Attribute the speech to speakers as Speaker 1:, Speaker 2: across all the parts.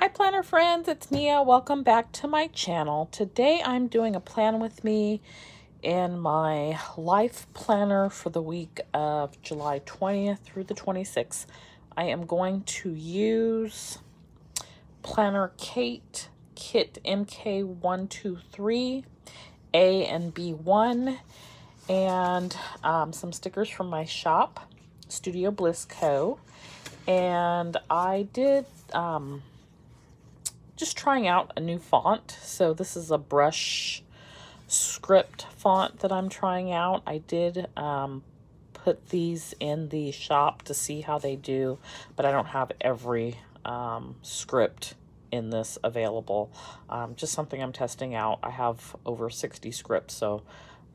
Speaker 1: Hi planner friends, it's Nia. Welcome back to my channel. Today I'm doing a plan with me in my life planner for the week of July 20th through the 26th. I am going to use Planner Kate Kit MK123 A and B1 and um, some stickers from my shop, Studio Bliss Co. And I did um, just trying out a new font. So this is a brush script font that I'm trying out. I did um, put these in the shop to see how they do, but I don't have every um, script in this available. Um, just something I'm testing out. I have over 60 scripts, so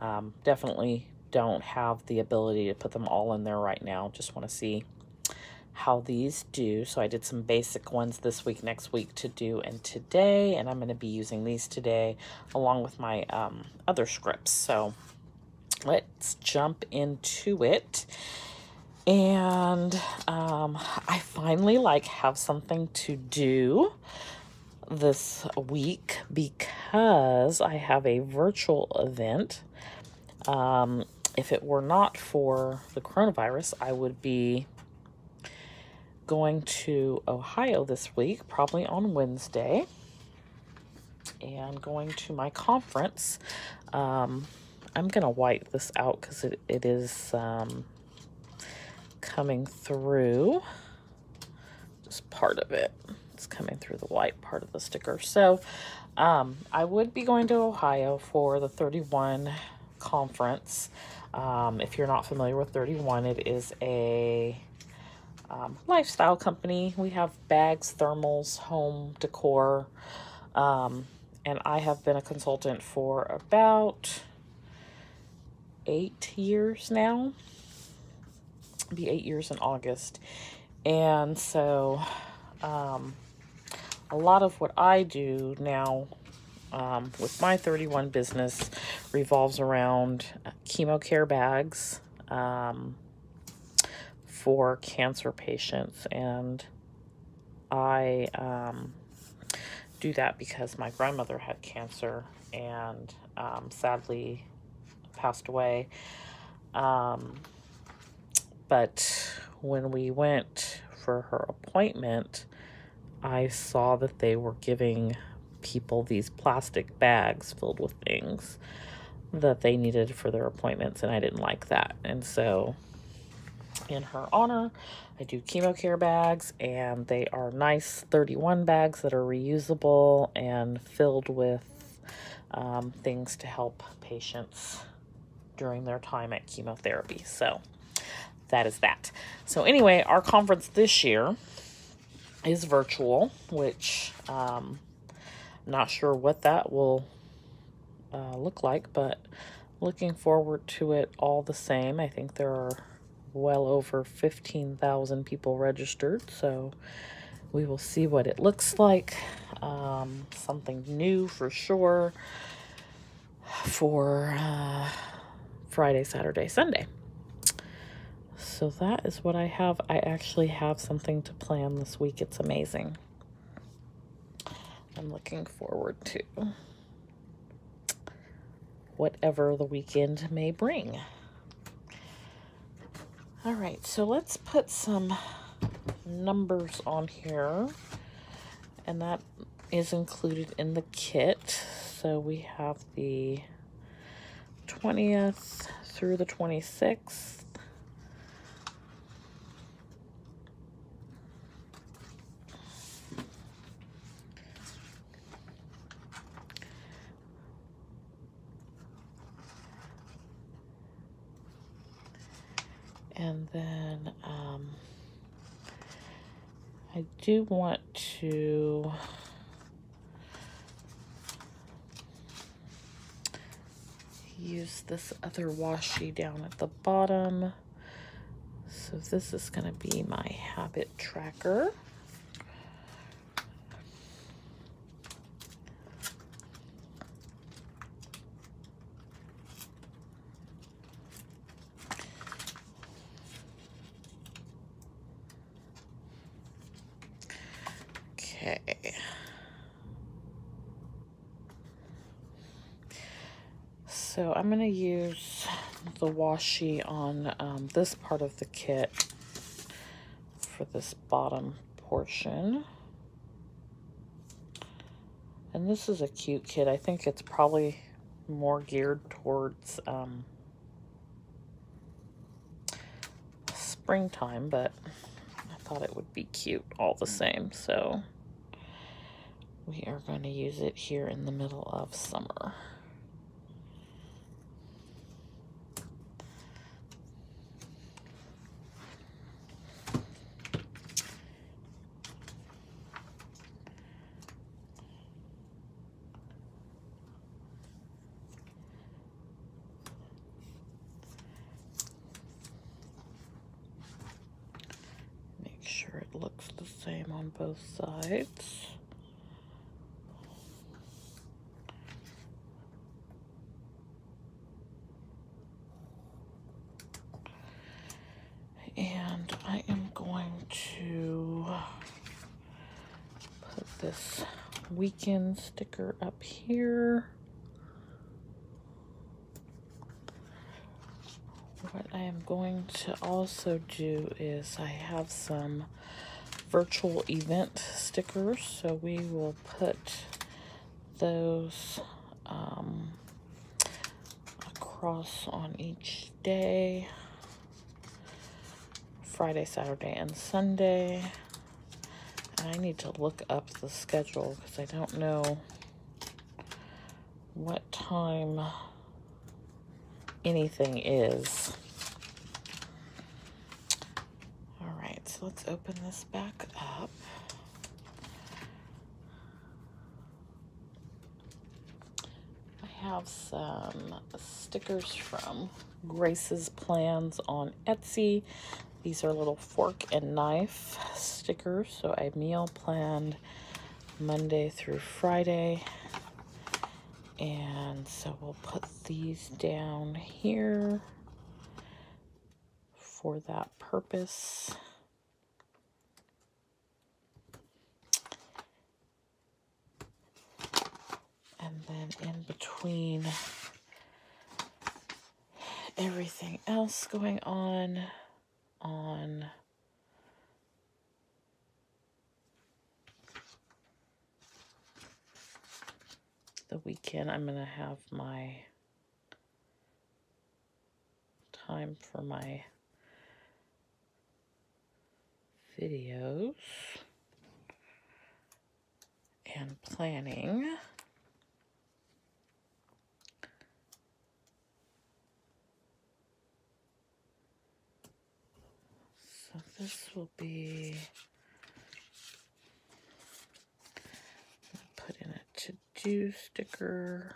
Speaker 1: um, definitely don't have the ability to put them all in there right now. Just want to see how these do. So I did some basic ones this week, next week to do, and today, and I'm going to be using these today along with my um, other scripts. So let's jump into it. And um, I finally like have something to do this week because I have a virtual event. Um, if it were not for the coronavirus, I would be going to Ohio this week, probably on Wednesday, and going to my conference. Um, I'm going to wipe this out because it, it is um, coming through. Just part of it. It's coming through the white part of the sticker. So um, I would be going to Ohio for the 31 conference. Um, if you're not familiar with 31, it is a um, lifestyle company. We have bags, thermals, home decor, um, and I have been a consultant for about eight years now. It'll be eight years in August. And so um, a lot of what I do now um, with my 31 business revolves around chemo care bags, um, for cancer patients. And I um, do that because my grandmother had cancer and um, sadly passed away. Um, but when we went for her appointment, I saw that they were giving people these plastic bags filled with things that they needed for their appointments, and I didn't like that. And so in her honor. I do chemo care bags, and they are nice 31 bags that are reusable and filled with um, things to help patients during their time at chemotherapy. So that is that. So anyway, our conference this year is virtual, which um, I'm not sure what that will uh, look like, but looking forward to it all the same. I think there are well over 15,000 people registered, so we will see what it looks like. Um, something new for sure for uh, Friday, Saturday, Sunday. So that is what I have. I actually have something to plan this week. It's amazing. I'm looking forward to whatever the weekend may bring. All right, so let's put some numbers on here. And that is included in the kit. So we have the 20th through the 26th. And then um, I do want to use this other washi down at the bottom. So this is going to be my habit tracker. Okay. So I'm going to use the washi on um, this part of the kit for this bottom portion. And this is a cute kit. I think it's probably more geared towards um, springtime, but I thought it would be cute all the same. So we are going to use it here in the middle of summer. Looks the same on both sides. And I am going to put this weekend sticker up here. What I am going to also do is I have some virtual event stickers. So we will put those um, across on each day. Friday, Saturday, and Sunday. And I need to look up the schedule because I don't know what time anything is. Let's open this back up. I have some stickers from Grace's Plans on Etsy. These are little fork and knife stickers. So I meal planned Monday through Friday. And so we'll put these down here for that purpose. and then in between everything else going on on the weekend I'm going to have my time for my videos and planning. So this will be, put in a to-do sticker.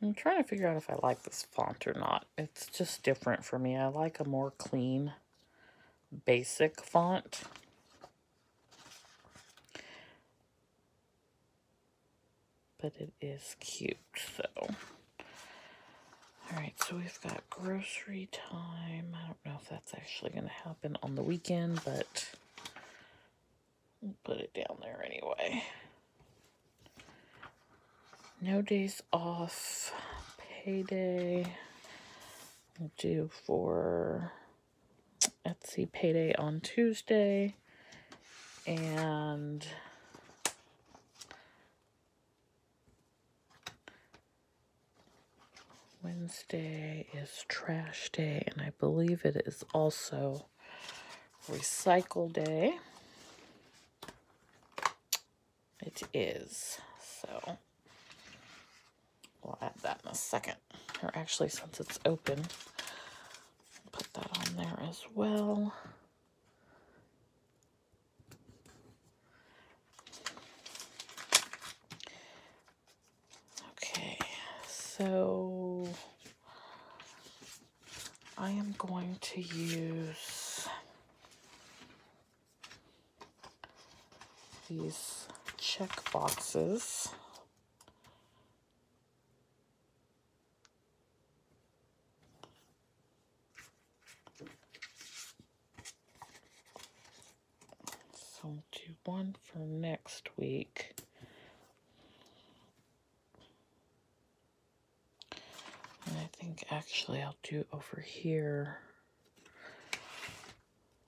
Speaker 1: I'm trying to figure out if I like this font or not. It's just different for me. I like a more clean basic font. But it is cute, so. Alright, so we've got grocery time. I don't know if that's actually going to happen on the weekend, but we'll put it down there anyway. No days off. Payday. We'll do for Etsy payday on Tuesday. And Wednesday is trash day, and I believe it is also recycle day. It is. So we'll add that in a second. Or actually, since it's open, put that on there as well. Okay, so I am going to use these check boxes. So we'll do one for next week. And I think actually I'll do over here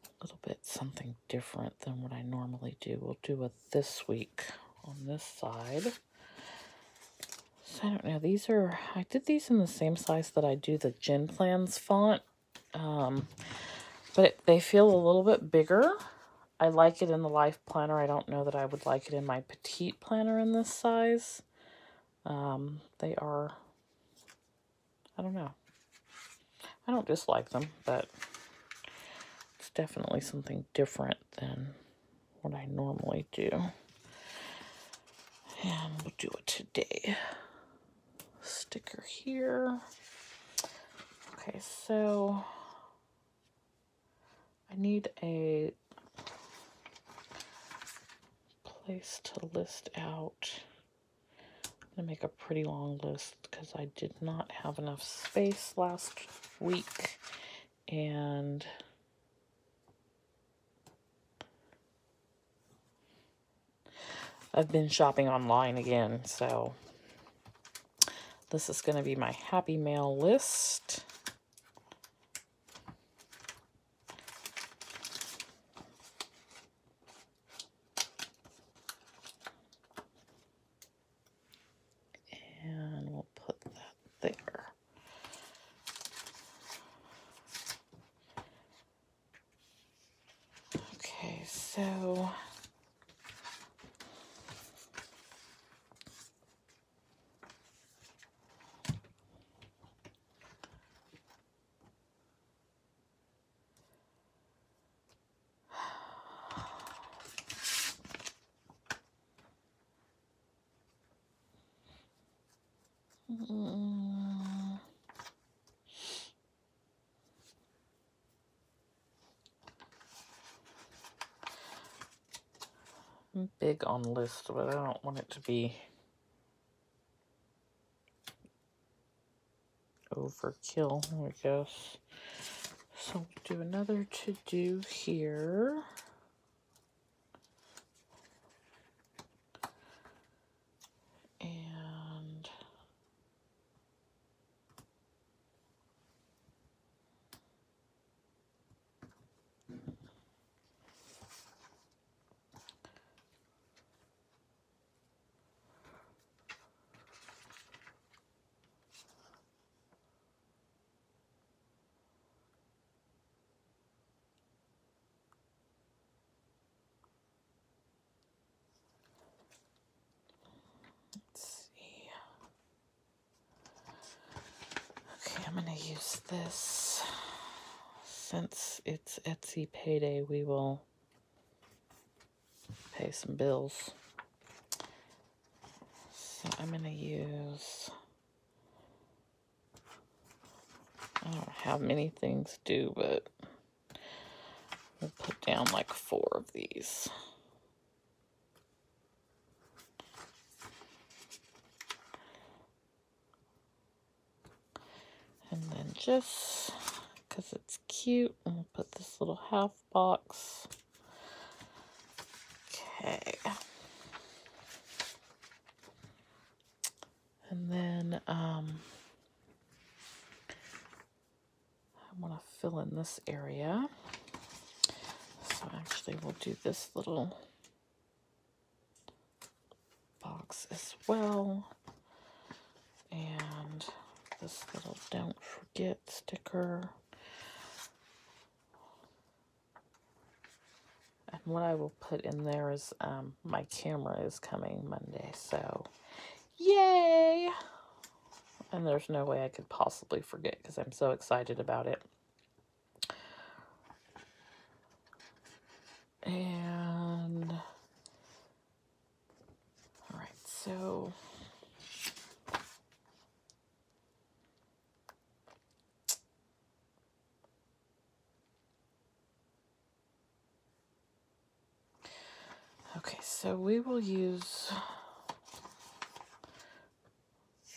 Speaker 1: a little bit something different than what I normally do. We'll do a this week on this side. So I don't know. These are, I did these in the same size that I do the Gin Plans font. Um, but it, they feel a little bit bigger. I like it in the Life Planner. I don't know that I would like it in my Petite Planner in this size. Um, they are, I don't know. I don't dislike them, but it's definitely something different than what I normally do. And we'll do it today. Sticker here. Okay, so I need a place to list out. Going to make a pretty long list because I did not have enough space last week. And I've been shopping online again, so this is going to be my Happy Mail list. And we'll put that there. Okay, so... big on list, but I don't want it to be overkill, I guess. So do another to do here. And let's see. Okay, I'm going to use this. Since it's Etsy payday, we will pay some bills. So I'm going to use, I don't have many things due, but we'll put down like four of these. And then just because it's cute, I'm going to put this little half box. Okay. And then um, I want to fill in this area. So actually we'll do this little box as well. And this little don't forget sticker. What I will put in there is um, my camera is coming Monday, so yay! And there's no way I could possibly forget because I'm so excited about it. And, all right, so Okay, so we will use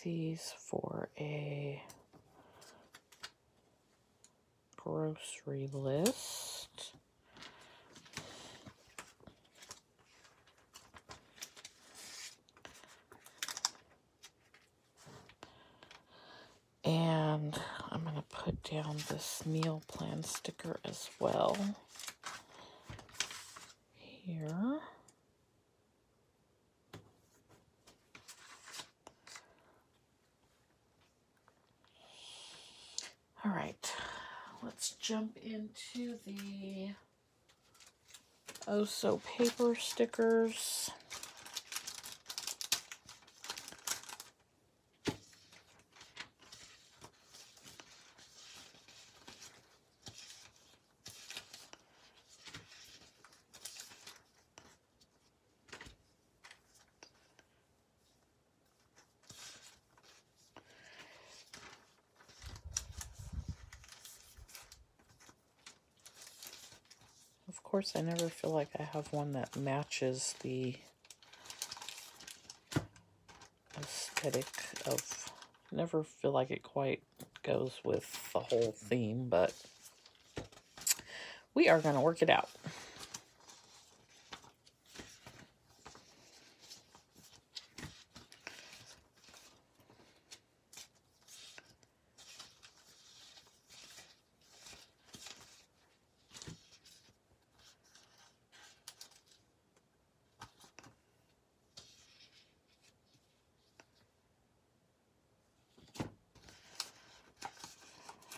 Speaker 1: these for a grocery list. And I'm going to put down this meal plan sticker as well here. All right, let's jump into the oh Oso paper stickers. Course, I never feel like I have one that matches the aesthetic of, never feel like it quite goes with the whole theme, but we are going to work it out.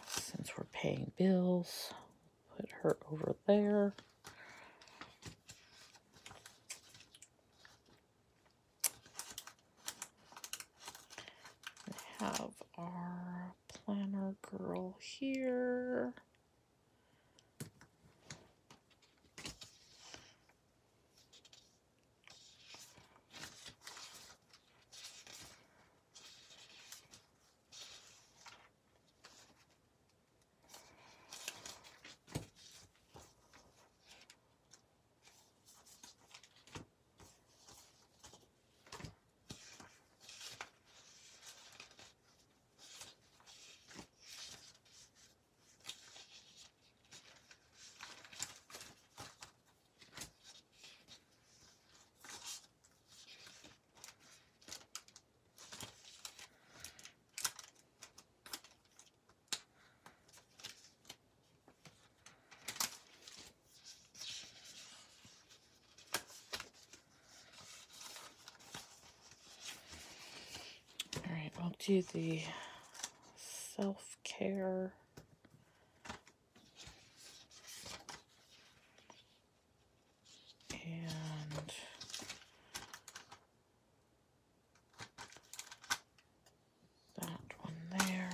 Speaker 1: Since we're paying bills, put her over there. We have our planner girl here. All right, I'll do the self care. And that one there.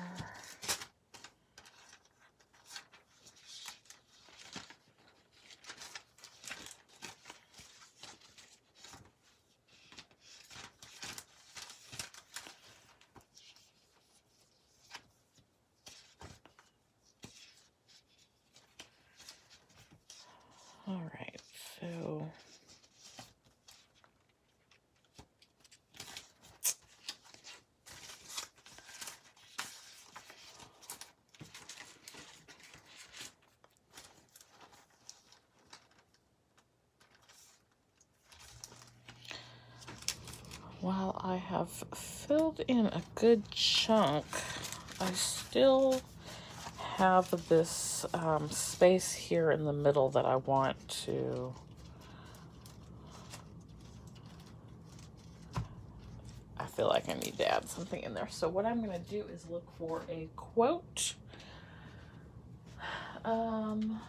Speaker 1: All right, so while I have filled in a good chunk, I still have this um, space here in the middle that I want to I feel like I need to add something in there. So what I'm going to do is look for a quote. Um,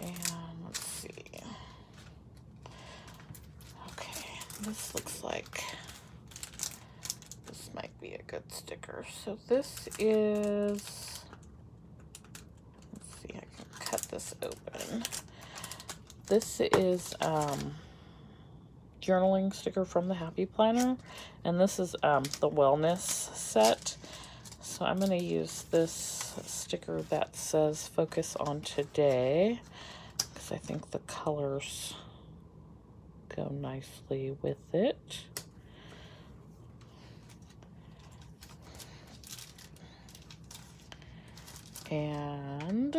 Speaker 1: and let's see. Okay, this looks like this might be a good sticker. So this is, let's see, I can cut this open. This is um, journaling sticker from the Happy Planner. And this is um, the wellness set. So I'm going to use this sticker that says focus on today because I think the colors go nicely with it. And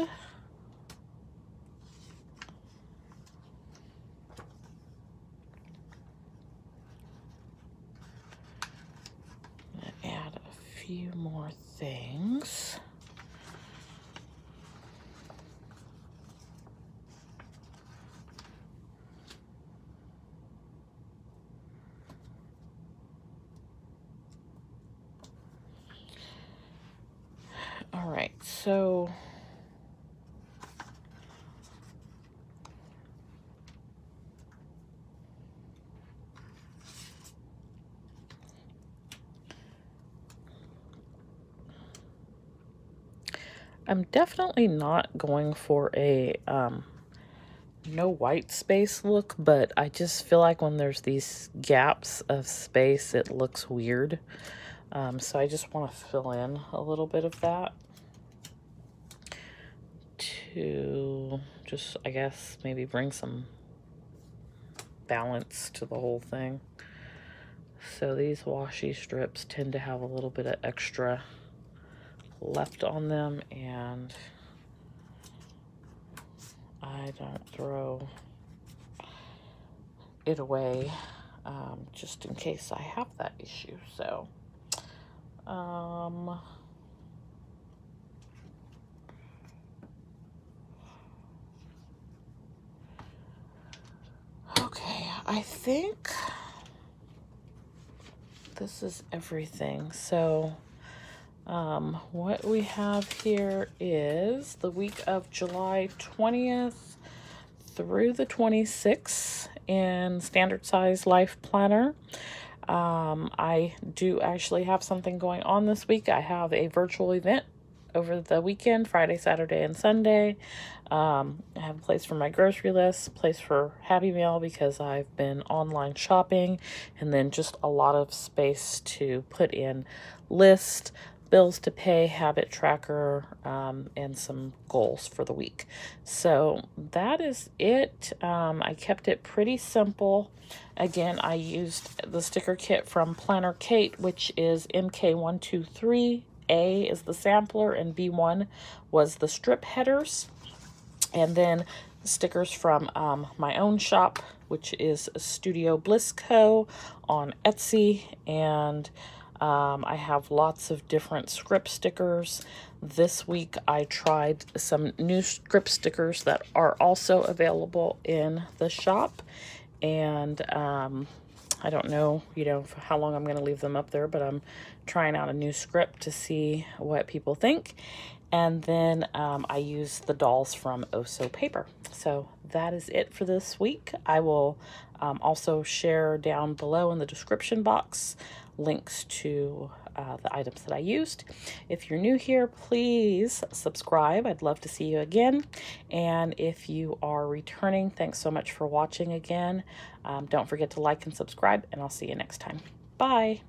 Speaker 1: add a few more things. All right, so I'm definitely not going for a um, no white space look, but I just feel like when there's these gaps of space, it looks weird. Um, so I just want to fill in a little bit of that to just, I guess, maybe bring some balance to the whole thing. So these washi strips tend to have a little bit of extra left on them and I don't throw it away um, just in case I have that issue. So, um, okay, I think this is everything. So, um, what we have here is the week of July 20th through the 26th in standard size life planner. Um, I do actually have something going on this week. I have a virtual event over the weekend, Friday, Saturday, and Sunday. Um, I have a place for my grocery list, place for Happy Meal because I've been online shopping, and then just a lot of space to put in list, bills to pay, habit tracker, um, and some goals for the week. So that is it. Um, I kept it pretty simple. Again, I used the sticker kit from Planner Kate, which is MK123. A is the sampler, and B1 was the strip headers. And then stickers from um, my own shop, which is Studio Bliss Co. on Etsy. And um, I have lots of different script stickers. This week I tried some new script stickers that are also available in the shop. And um, I don't know, you know, how long I'm going to leave them up there, but I'm trying out a new script to see what people think. And then um, I use the dolls from Oso Paper. So that is it for this week. I will um, also share down below in the description box links to uh, the items that I used. If you're new here, please subscribe. I'd love to see you again. And if you are returning, thanks so much for watching again. Um, don't forget to like and subscribe, and I'll see you next time. Bye.